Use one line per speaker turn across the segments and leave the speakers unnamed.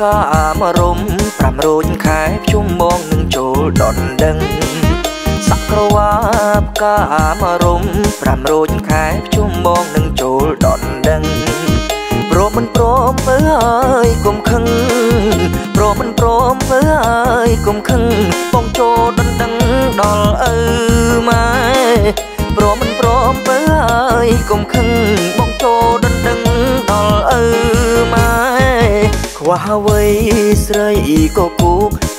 កាមរំ5រោចខែភ្ជុំមកនឹងចូលដនដឹងសក្រវាបកាមរំ5រោចខែភ្ជុំមកនឹងចូលដនដឹងព្រមមិនព្រមមើអើយកុំខឹងព្រមមិនព្រមមើអើយកុំខឹងបងចូលដនដឹងដល់ឪម៉ែព្រមមិនព្រមមើអើយកុំខឹង ខ្វះអ្វីស្រីក៏គូ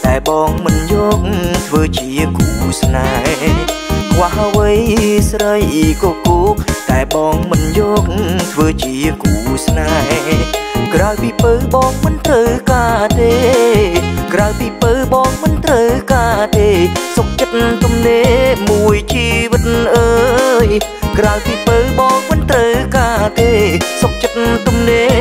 តែបងមិនយកធ្វើជាគូស្នេហ៍ខ្វះអ្វីស្រីក៏គូតែបងមិនយកធ្វើជាគូស្នេហ៍ក្រៅពីពើបងមិនត្រូវការទេក្រៅពីពើបងមិនត្រូវការទេសុខចិត្តទំនេរមួយជីវិតអើយក្រៅពីពើបងមិនត្រូវការទេសុខចិត្តទំនេរ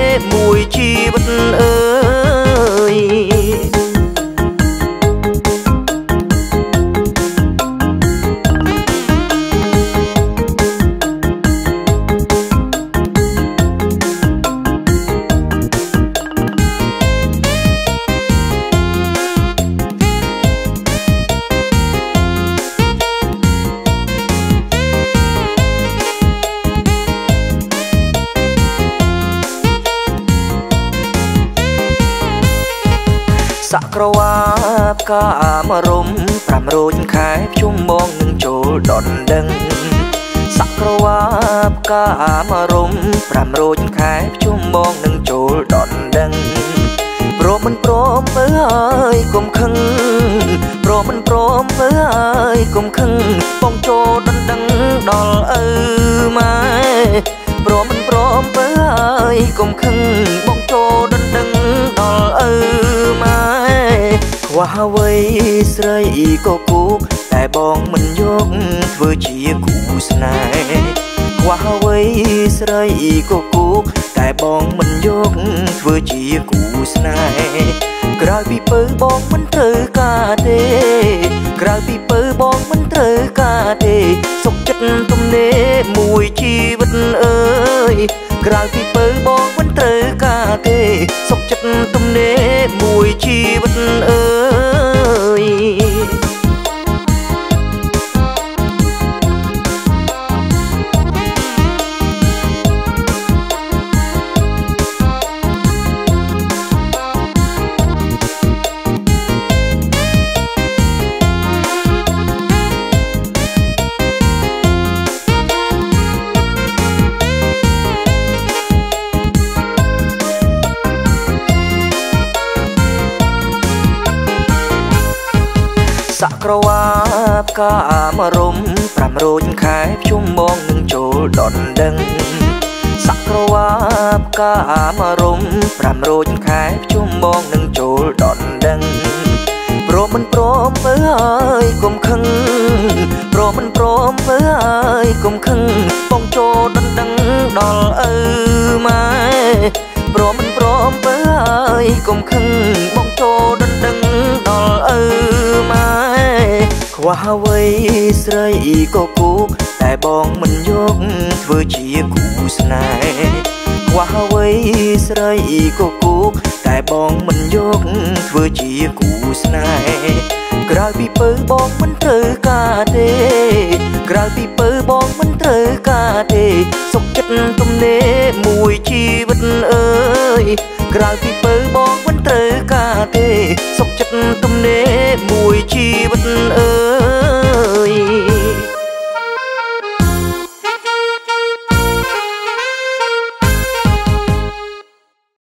សក្រវាបកាមរំ5រោចខែភ្ជុំមកនឹងចូលដនដឹងសក្រវាបកាមរំ5រោចខែភ្ជុំមកនឹងចូលដនដឹងព្រមមិនព្រមមើអើយកុំខឹងព្រមមិនព្រមមើអើយកុំខឹងបងចូលដនដឹងដល់ឪម៉ែព្រមមិនព្រមមើអើយកុំខឹងបង ខ្វះអ្វីស្រីក៏គូតែបងមិនយកធ្វើជាគូស្នេហ៍ខ្វះអ្វីស្រីក៏គូតែបងមិនយកធ្វើជាគូស្នេហ៍ក្រៅពីពើបងមិនត្រូវការទេ ក្រៅពីពើបងមិនត្រូវការទេ សុខចិត្តទំនេរមួយជីវិតអើយក្រៅពីពើបងមិនត្រូវការទេ សុខចិត្តទំនេរមួយជីវិតអើយ សក្រវាបកាមរំ5រោចខែភ្ជុំមកនឹងចូលដនដឹងសក្រវាបកាមរំ5រោចខែភ្ជុំមកនឹងចូលដនដឹងព្រមមិនព្រមមើអើយកុំខឹងព្រមមិនព្រមមើអើយកុំខឹងបងចូលដនដឹងដល់ឪម៉ែព្រមមិនព្រមមើអើយកុំខឹង ខ្វះអ្វីស្រីក៏គូតែបងមិនយកធ្វើជាគូស្នេហ៍ខ្វះអ្វីស្រីក៏គូតែបងមិនយកធ្វើជាគូស្នេហ៍ក្រៅពីពើបងមិនត្រូវការទេក្រៅពីពើបងមិនត្រូវការទេសុខចិត្តទំនេរមួយជីវិតអើយក្រៅពីពើបងមិនត្រូវការទេ